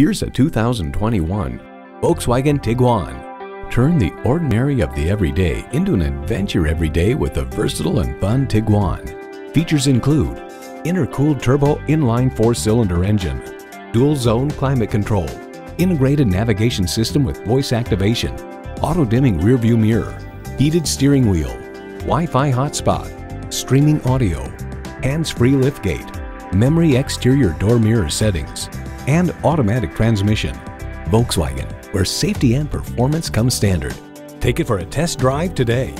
Here's a 2021 Volkswagen Tiguan. Turn the ordinary of the everyday into an adventure every day with a versatile and fun Tiguan. Features include intercooled turbo inline four-cylinder engine, dual zone climate control, integrated navigation system with voice activation, auto-dimming rearview mirror, heated steering wheel, Wi-Fi hotspot, streaming audio, hands-free liftgate, memory exterior door mirror settings, and automatic transmission. Volkswagen, where safety and performance come standard. Take it for a test drive today.